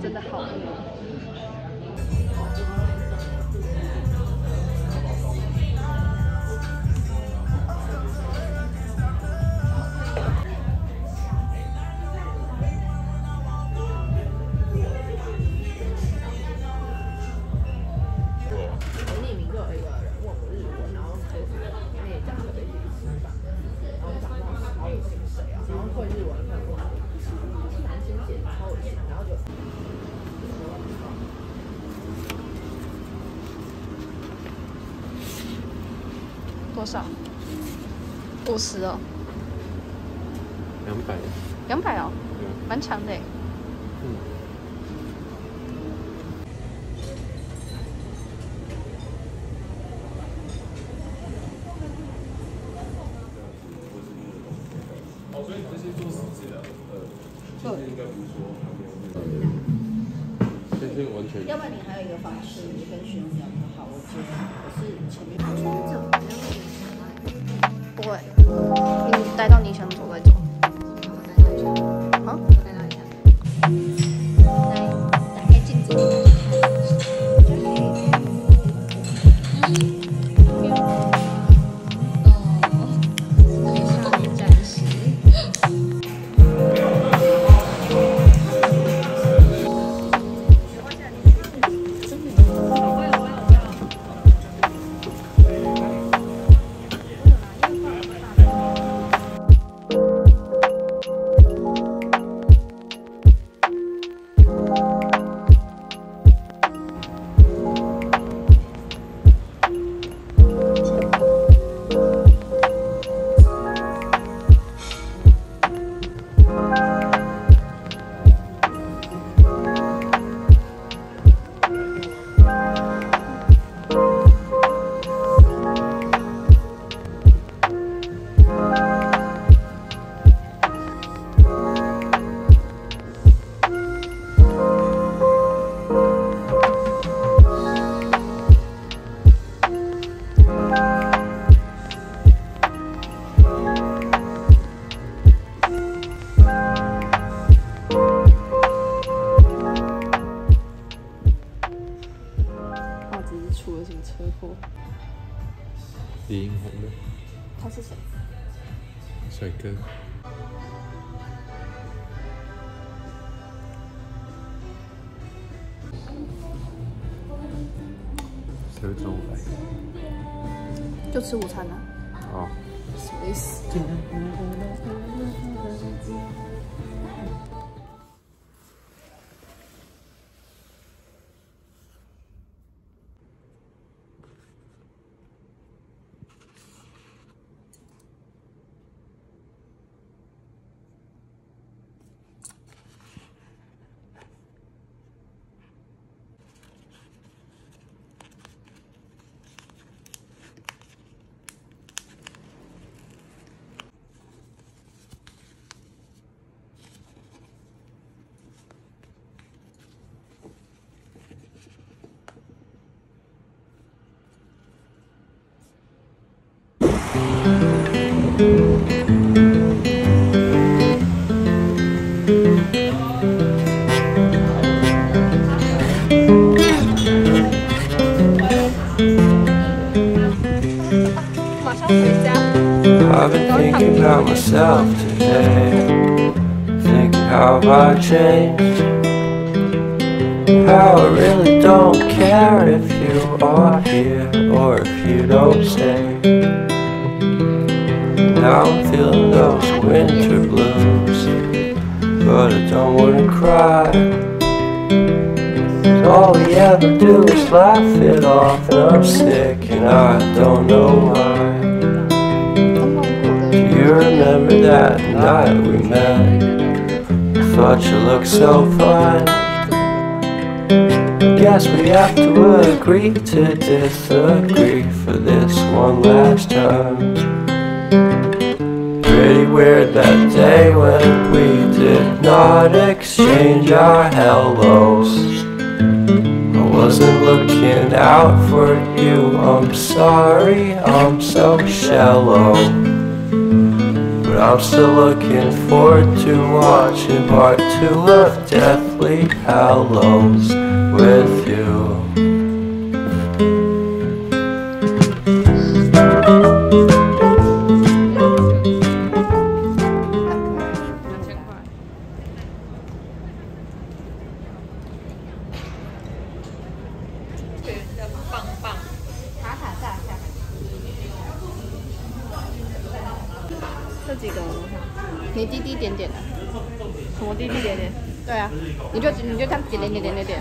真的好饿。多少？五十哦，两百。两百哦，蛮强的耶。嗯。哦，所以你这些做实质的，呃，应该不是说他没有那个。完全。要不然你还有一个方式，你跟学生讲说好，我接，我是前面帅哥。车中来。就吃午餐了、哦。什么意思？I've been thinking about myself today. Thinking how I changed. How I really don't care if you are here Or if you don't stay. Now I'm feeling those winter blues, but I don't wanna cry. 'Cause all we ever do is laugh it off, and I'm sick and I don't know why. Do you remember that night we met? I thought you looked so fine. Guess we have to agree to disagree for this one last time. Pretty weird that day when we did not exchange our hellos. I wasn't looking out for you, I'm sorry, I'm so shallow. But I'm still looking forward to watching part two of Deathly Hallows with you. 滴滴点点的，什么滴滴点点？对啊，你就你就这样点点点点点点。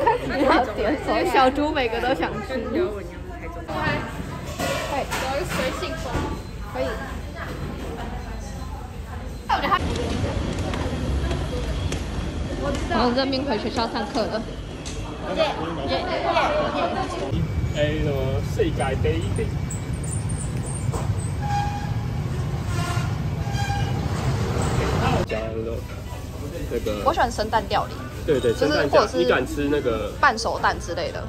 开始要点手连小猪每个都想吃。对，走一个随性风，可以。哎，我觉得他，我们这边回学校上课了。耶耶耶！誒，什麼世界第一加那个那个，我喜欢生蛋料理，对对，就是或者是你敢吃那个？半熟蛋之类的。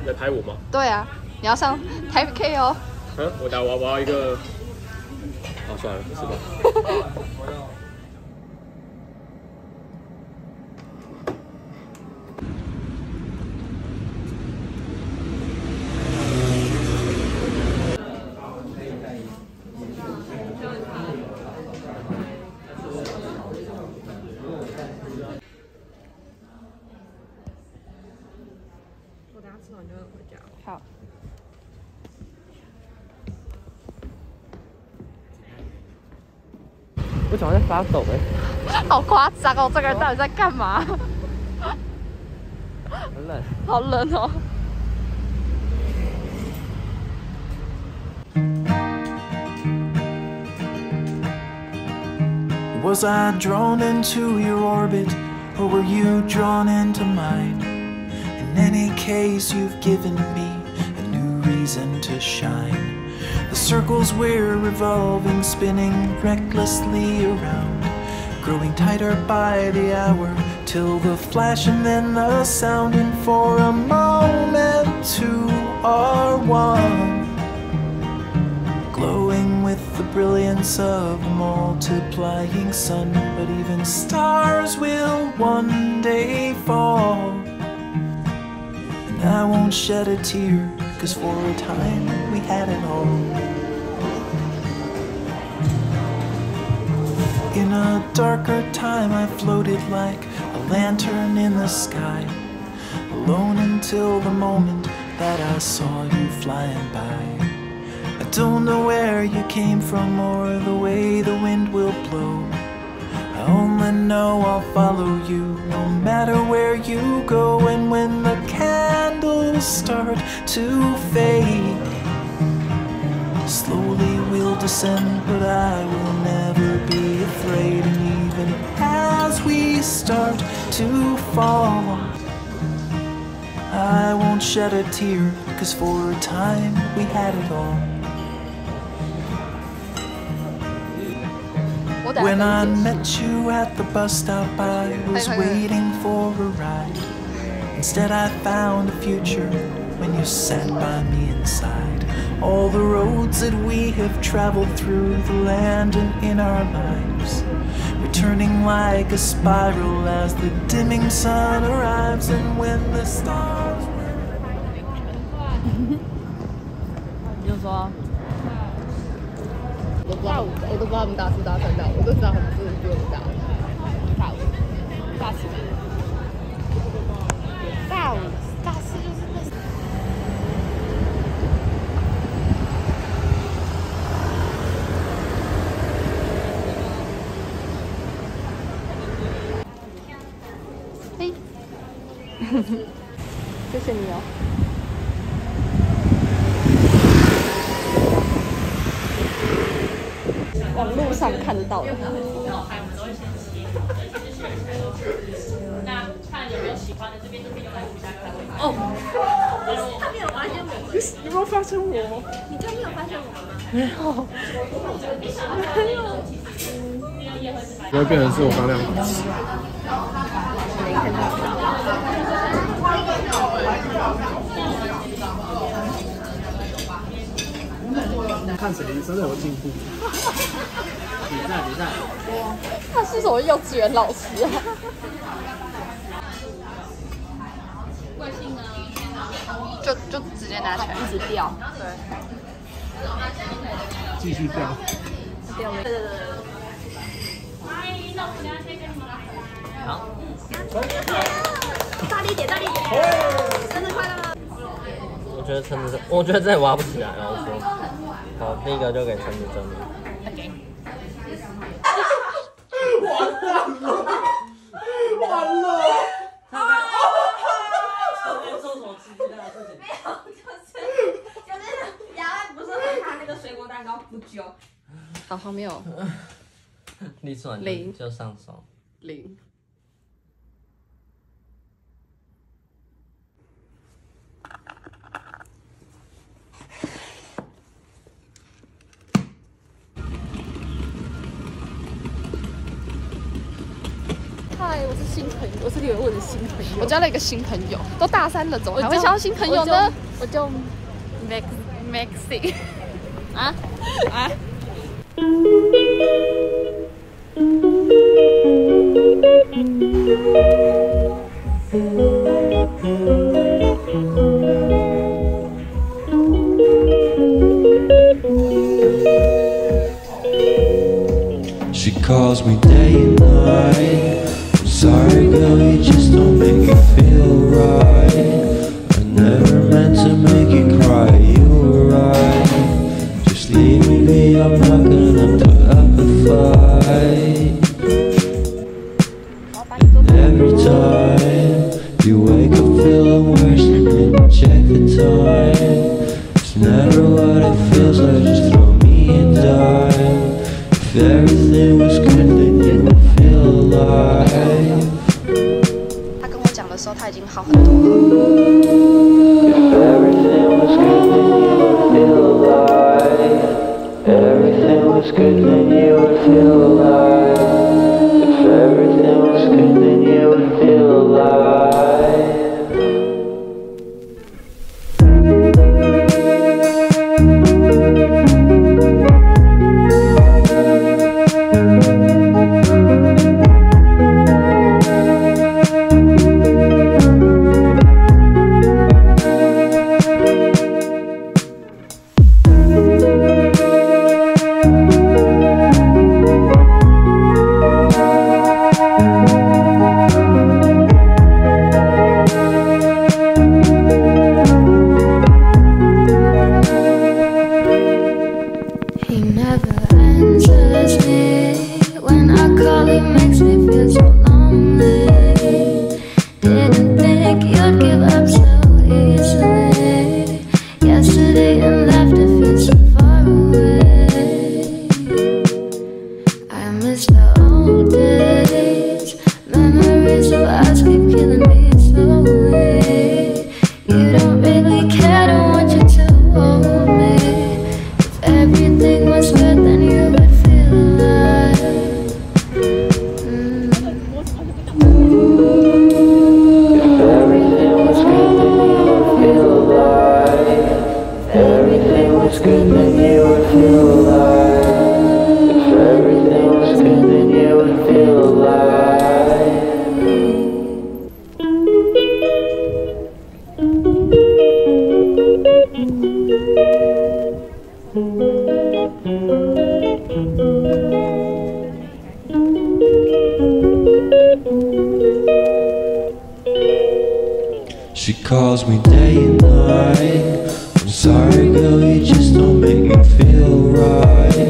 你在拍我吗？对啊，你要上台 K 哦。嗯，我打我我要一个。好，算了，不是吧？我怎么在发抖哎？好夸张哦！这个人到底在干嘛？很冷。好冷哦。 Was I drawn into your orbit, or were you drawn into mine? In any case, you've given me a new reason to shine. The circles we're revolving, spinning recklessly around, growing tighter by the hour, till the flash and then the sound, and for a moment, two are one glowing with the brilliance of a multiplying sun. But even stars will one day fall. And I won't shed a tear, cause for a time we had it all. In a darker time, I floated like a lantern in the sky, alone until the moment that I saw you flying by. I don't know where you came from or the way the wind will blow. I only know I'll follow you no matter where you go. And when the candles start to fade, slowly we'll descend, but I will never be afraid. And even as we start to fall, I won't shed a tear, cause for a time we had it all. When I 跟你解释 met you at the bus stop, I was Hey, hey, hey. waiting for a ride. Instead, I found a future when you sat by me inside. All the roads that we have traveled through the land and in our lives, returning like a spiral as the dimming sun arrives. And when the stars. 你就说， 我都不知道，我都不知道他们大四大三大五，我都知道他们真的比我们大二。大五，大四，大五，大四就是那。嘿，那看有没有喜欢的，这边就可以用来互相开会。他没有发现我，你有没有发现我？你他没有发现我吗？不会变成是我刚那样。看谁真的有进步。比赛比赛，他是什么幼稚园老师啊？就就直接拿起来，一直掉。继续掉。我觉得陈子，我觉得这里挖不起来，然后说。好，第一个就给陈子证明。好荒谬，立出来就零就上手。零。嗨，我是新朋友，我是刘文的新朋友。我交了一个新朋友，都大三了，怎么还会交新朋友呢？我叫 Max Maxi 啊啊！She calls me day and night. calls me day and night. I'm sorry, girl, you just don't make me feel right.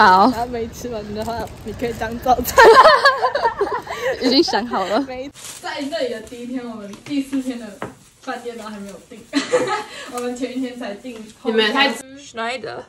好，然后没吃完的话，你可以当早餐。已经想好了。没，在这里的第一天，我们第四天的饭店都还没有订。我们前一天才订。你们太 Schneider。